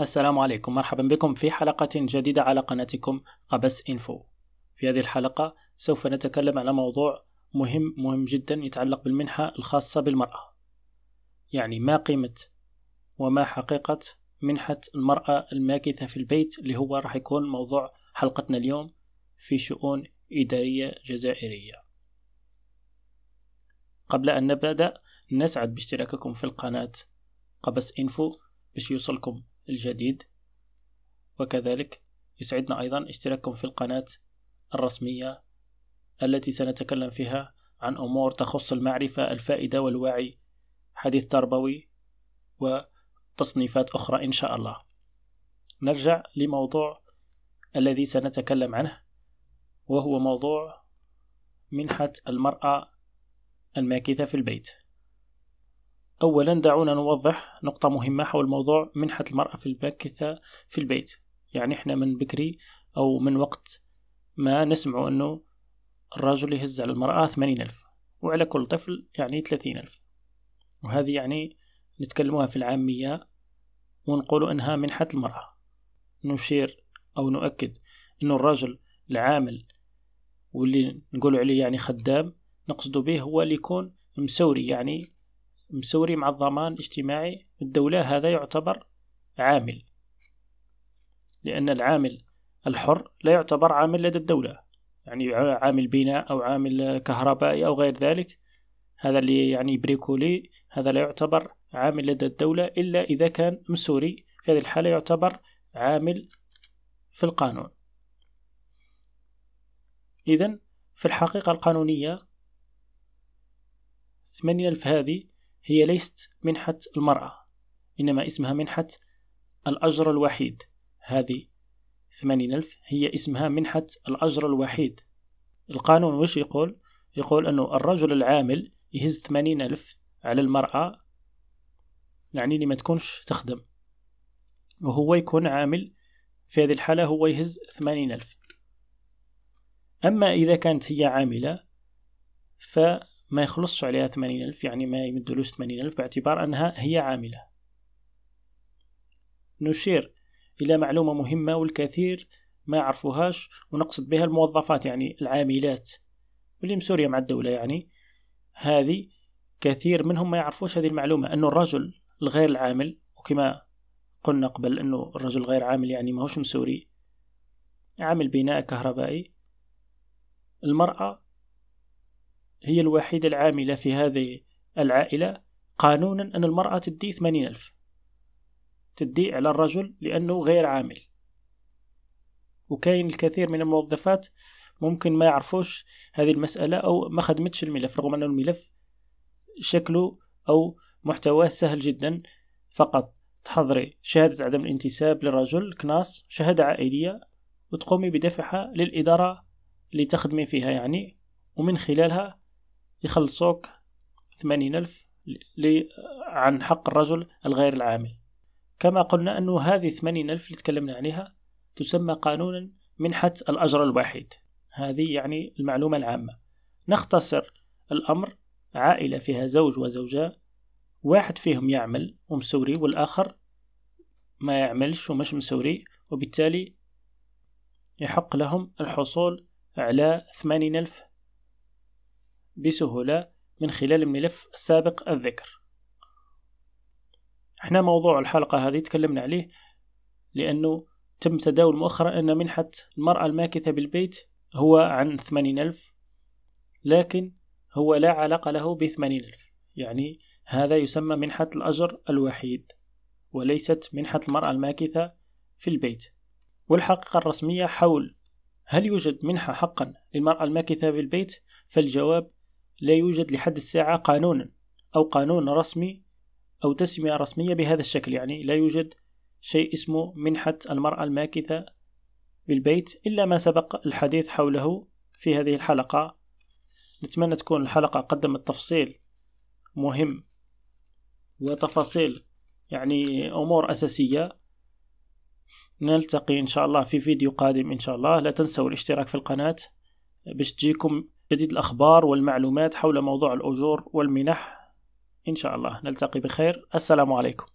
السلام عليكم. مرحبا بكم في حلقة جديدة على قناتكم قبس إنفو. في هذه الحلقة سوف نتكلم على موضوع مهم مهم جدا يتعلق بالمنحة الخاصة بالمرأة. يعني ما قيمة وما حقيقة منحة المرأة الماكثة في البيت اللي هو راح يكون موضوع حلقتنا اليوم في شؤون إدارية جزائرية. قبل أن نبدأ نسعد باشتراككم في القناة قبس إنفو باش يوصلكم الجديد. وكذلك يسعدنا أيضا اشتراككم في القناة الرسمية التي سنتكلم فيها عن أمور تخص المعرفة الفائدة والوعي حديث تربوي وتصنيفات أخرى إن شاء الله. نرجع لموضوع الذي سنتكلم عنه وهو موضوع منحة المرأة الماكثة في البيت. أولا دعونا نوضح نقطة مهمة حول موضوع منحة المرأة في الماكثة في البيت. يعني إحنا من بكري أو من وقت ما نسمع أنه الرجل يهز على المرأة ثمانين ألف وعلى كل طفل يعني ثلاثين ألف. وهذه يعني نتكلموها في العامية ونقول إنها منحة المرأة. نشير أو نؤكد أنه الرجل العامل واللي نقول عليه يعني خدام نقصد به هو اللي يكون مسوري يعني مسوري مع الضمان الاجتماعي الدولة هذا يعتبر عامل. لأن العامل الحر لا يعتبر عامل لدى الدولة. يعني عامل بناء أو عامل كهربائي أو غير ذلك هذا اللي يعني بريكولي هذا لا يعتبر عامل لدى الدولة إلا إذا كان مسوري. في هذه الحالة يعتبر عامل في القانون. إذا في الحقيقة القانونية ثمانين ألف هذه هي ليست منحة المرأة إنما اسمها منحة الأجر الوحيد. هذه ثمانين ألف هي اسمها منحة الأجر الوحيد. القانون وش يقول؟ يقول أنه الرجل العامل يهز ثمانين ألف على المرأة يعني لما تكونش تخدم. وهو يكون عامل في هذه الحالة هو يهز ثمانين ألف. أما إذا كانت هي عاملة فما يخلصش عليها ثمانين ألف يعني ما يمدلوش ثمانين ألف باعتبار أنها هي عاملة. نشير إلى معلومة مهمة والكثير ما يعرفوهاش ونقصد بها الموظفات يعني العاملات. واللي مسورية مع الدولة يعني هذه كثير منهم ما يعرفوش هذه المعلومة أنه الرجل الغير العامل وكما قلنا قبل أنه الرجل غير عامل يعني ماهوش مسوري عامل بناء كهربائي. المرأة هي الوحيدة العاملة في هذه العائلة. قانونا أن المرأة تدي ثمانين ألف. تدي على الرجل لأنه غير عامل. وكاين الكثير من الموظفات ممكن ما يعرفوش هذه المسألة أو ما خدمتش الملف رغم أن الملف شكله أو محتواه سهل جدا. فقط تحضري شهادة عدم الانتساب للرجل كناس شهادة عائلية وتقومي بدفعها للإدارة اللي تخدمي فيها يعني. ومن خلالها يخلصوك ثمانين ألف عن حق الرجل الغير العامل. كما قلنا أنه هذه ثمانين ألف اللي تكلمنا عليها تسمى قانونا منحة الأجر الواحد. هذه يعني المعلومة العامة. نختصر الأمر عائلة فيها زوج وزوجة واحد فيهم يعمل ومسوري والآخر ما يعملش ومش مسوري وبالتالي يحق لهم الحصول على ثمانين ألف بسهولة من خلال الملف السابق الذكر. إحنا موضوع الحلقة هذه تكلمنا عليه لأنه تم تداول مؤخرا أن منحة المرأة الماكثة بالبيت هو عن ثمانين ألف لكن هو لا علاقة له بثمانين ألف. يعني هذا يسمى منحة الأجر الوحيد وليست منحة المرأة الماكثة في البيت. والحقيقة الرسمية حول هل يوجد منحة حقا للمرأة الماكثة في البيت فالجواب لا يوجد لحد الساعة قانونا أو قانون رسمي أو تسمية رسمية بهذا الشكل. يعني لا يوجد شيء اسمه منحة المرأة الماكثة بالبيت إلا ما سبق الحديث حوله في هذه الحلقة. نتمنى تكون الحلقة قدمت تفصيل مهم وتفاصيل يعني أمور أساسية. نلتقي إن شاء الله في فيديو قادم إن شاء الله. لا تنسوا الاشتراك في القناة باش تجيكم جديد الأخبار والمعلومات حول موضوع الأجور والمنح. إن شاء الله نلتقي بخير. السلام عليكم.